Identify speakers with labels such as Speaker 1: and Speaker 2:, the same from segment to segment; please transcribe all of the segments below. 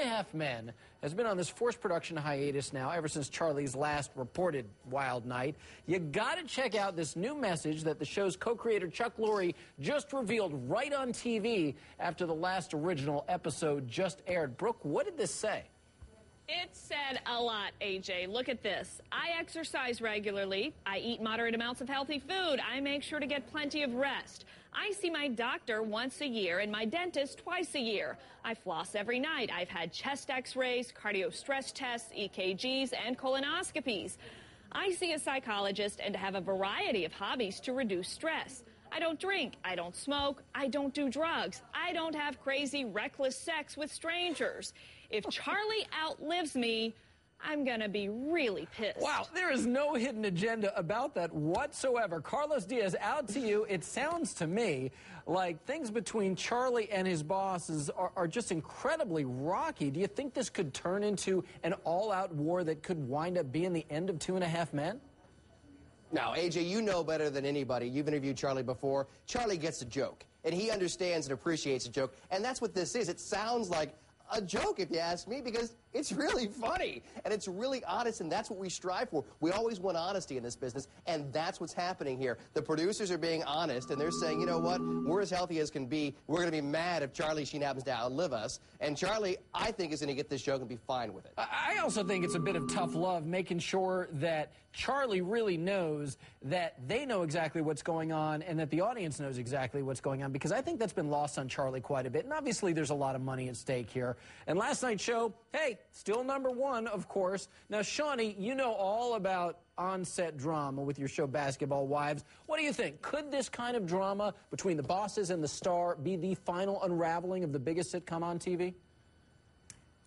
Speaker 1: and a Half Men has been on this forced production hiatus now ever since Charlie's last reported wild night. You got to check out this new message that the show's co-creator Chuck Lorre just revealed right on TV after the last original episode just aired. Brooke, what did this say?
Speaker 2: It said a lot, AJ. Look at this. I exercise regularly. I eat moderate amounts of healthy food. I make sure to get plenty of rest. I see my doctor once a year and my dentist twice a year. I floss every night. I've had chest x-rays, cardio stress tests, EKGs, and colonoscopies. I see a psychologist and have a variety of hobbies to reduce stress. I don't drink. I don't smoke. I don't do drugs. I don't have crazy, reckless sex with strangers. If Charlie outlives me, I'm going to be really pissed.
Speaker 1: Wow, there is no hidden agenda about that whatsoever. Carlos Diaz, out to you. It sounds to me like things between Charlie and his bosses are, are just incredibly rocky. Do you think this could turn into an all out war that could wind up being the end of Two and a Half Men?
Speaker 3: Now, AJ, you know better than anybody. You've interviewed Charlie before. Charlie gets a joke, and he understands and appreciates a joke. And that's what this is. It sounds like a joke, if you ask me, because it's really funny and it's really honest, and that's what we strive for. We always want honesty in this business, and that's what's happening here. The producers are being honest, and they're saying, you know what, we're as healthy as can be. We're going to be mad if Charlie Sheen happens to outlive us. And Charlie, I think, is going to get this joke and be fine with it.
Speaker 1: I also think it's a bit of tough love, making sure that Charlie really knows that they know exactly what's going on and that the audience knows exactly what's going on, because I think that's been lost on Charlie quite a bit. And obviously, there's a lot of money at stake here. And last night's show, hey, still number one, of course. Now, Shaunie, you know all about on-set drama with your show Basketball Wives. What do you think? Could this kind of drama between the bosses and the star be the final unraveling of the biggest sitcom on TV?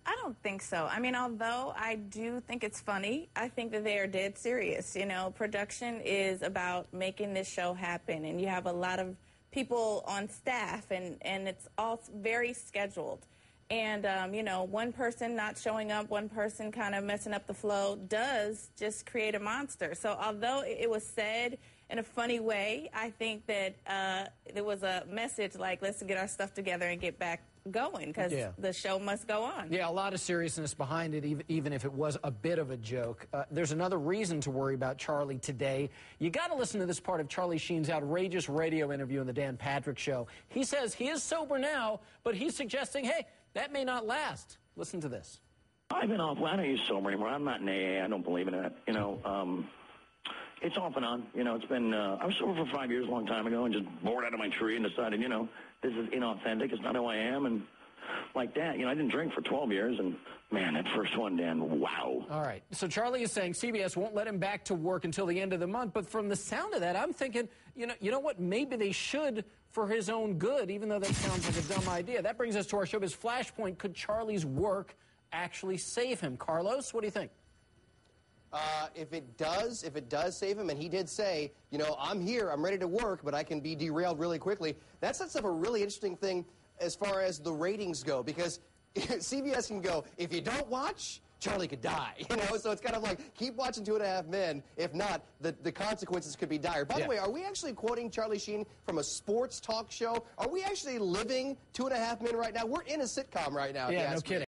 Speaker 4: I don't think so. I mean, although I do think it's funny, I think that they are dead serious. You know, production is about making this show happen, and you have a lot of people on staff, and, and it's all very scheduled. And, um, you know, one person not showing up, one person kind of messing up the flow does just create a monster. So, although it was said in a funny way, I think that uh, there was a message like, let's get our stuff together and get back going because yeah. the show must go on.
Speaker 1: Yeah, a lot of seriousness behind it, even, even if it was a bit of a joke. Uh, there's another reason to worry about Charlie today. You got to listen to this part of Charlie Sheen's outrageous radio interview on the Dan Patrick Show. He says he is sober now, but he's suggesting, hey, that may not last. Listen to this.
Speaker 5: I've been off. Well, I don't use sober anymore. I'm not in AA. I don't believe in that. You know, um, it's off and on. You know, it's been. Uh, I was sober for five years, a long time ago, and just bored out of my tree and decided, you know, this is inauthentic. It's not who I am, and like that. You know, I didn't drink for 12 years, and man, that first one, Dan, wow.
Speaker 1: All right. So Charlie is saying CBS won't let him back to work until the end of the month. But from the sound of that, I'm thinking, you know, you know what? Maybe they should for his own good, even though that sounds like a dumb idea. That brings us to our showbiz flashpoint. Could Charlie's work actually save him? Carlos, what do you think?
Speaker 3: Uh, if it does, if it does save him, and he did say, you know, I'm here, I'm ready to work, but I can be derailed really quickly. That sets up a really interesting thing as far as the ratings go, because CBS can go, if you don't watch, Charlie could die, you know? So it's kind of like, keep watching Two and a Half Men. If not, the, the consequences could be dire. By yeah. the way, are we actually quoting Charlie Sheen from a sports talk show? Are we actually living Two and a Half Men right now? We're in a sitcom right now.
Speaker 1: Yeah, no kidding.